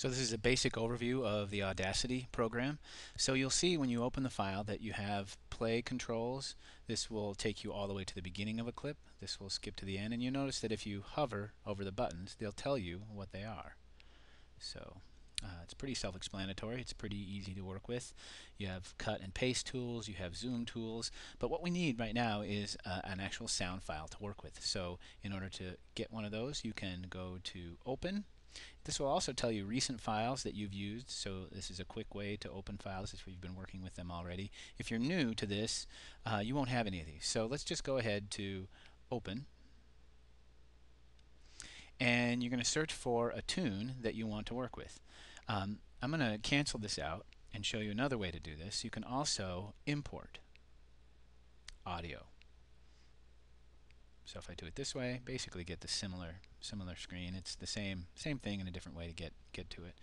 So this is a basic overview of the Audacity program. So you'll see when you open the file that you have play controls. This will take you all the way to the beginning of a clip. This will skip to the end and you notice that if you hover over the buttons they'll tell you what they are. So uh, it's pretty self-explanatory. It's pretty easy to work with. You have cut and paste tools, you have zoom tools, but what we need right now is uh, an actual sound file to work with. So in order to get one of those you can go to open this will also tell you recent files that you've used, so this is a quick way to open files if you've been working with them already. If you're new to this, uh, you won't have any of these. So let's just go ahead to open. And you're going to search for a tune that you want to work with. Um, I'm going to cancel this out and show you another way to do this. You can also import audio. So if I do it this way, basically get the similar similar screen. It's the same same thing in a different way to get get to it.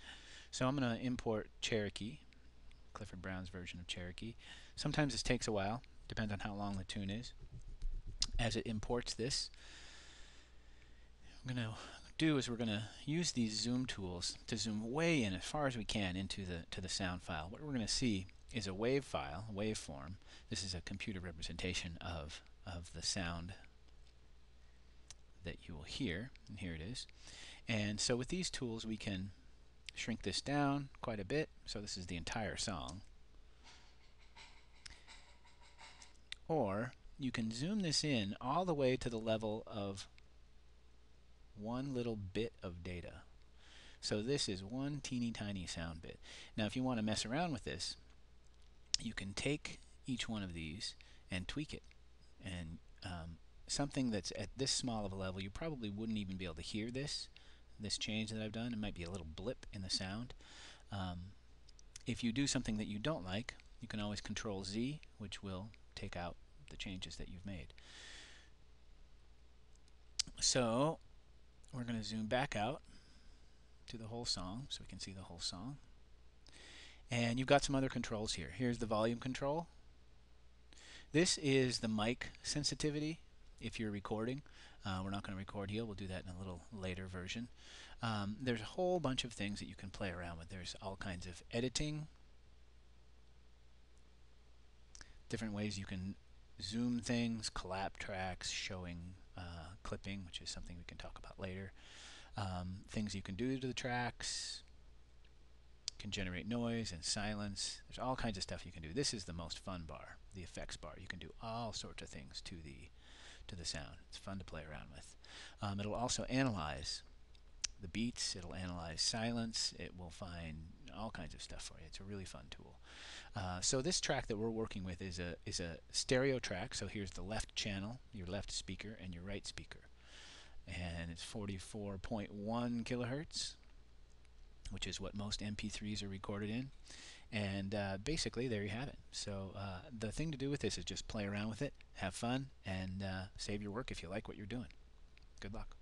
So I'm going to import Cherokee, Clifford Brown's version of Cherokee. Sometimes this takes a while, depends on how long the tune is. As it imports this, I'm going to do is we're going to use these zoom tools to zoom way in as far as we can into the to the sound file. What we're going to see is a wave file, waveform. This is a computer representation of of the sound that you will hear, and here it is. And so with these tools we can shrink this down quite a bit, so this is the entire song. Or you can zoom this in all the way to the level of one little bit of data. So this is one teeny tiny sound bit. Now if you want to mess around with this, you can take each one of these and tweak it and um, something that's at this small of a level, you probably wouldn't even be able to hear this, this change that I've done. It might be a little blip in the sound. Um, if you do something that you don't like, you can always Control Z, which will take out the changes that you've made. So we're going to zoom back out to the whole song so we can see the whole song. And you've got some other controls here. Here's the volume control. This is the mic sensitivity if you're recording. Uh, we're not going to record here. We'll do that in a little later version. Um, there's a whole bunch of things that you can play around with. There's all kinds of editing, different ways you can zoom things, collapse tracks, showing uh, clipping, which is something we can talk about later. Um, things you can do to the tracks, can generate noise and silence. There's all kinds of stuff you can do. This is the most fun bar, the effects bar. You can do all sorts of things to the to the sound. It's fun to play around with. Um, it'll also analyze the beats, it'll analyze silence, it will find all kinds of stuff for you. It's a really fun tool. Uh, so this track that we're working with is a is a stereo track. So here's the left channel, your left speaker, and your right speaker, and it's 44.1 kilohertz, which is what most MP3s are recorded in. And uh, basically, there you have it. So uh, the thing to do with this is just play around with it, have fun, and uh, save your work if you like what you're doing. Good luck.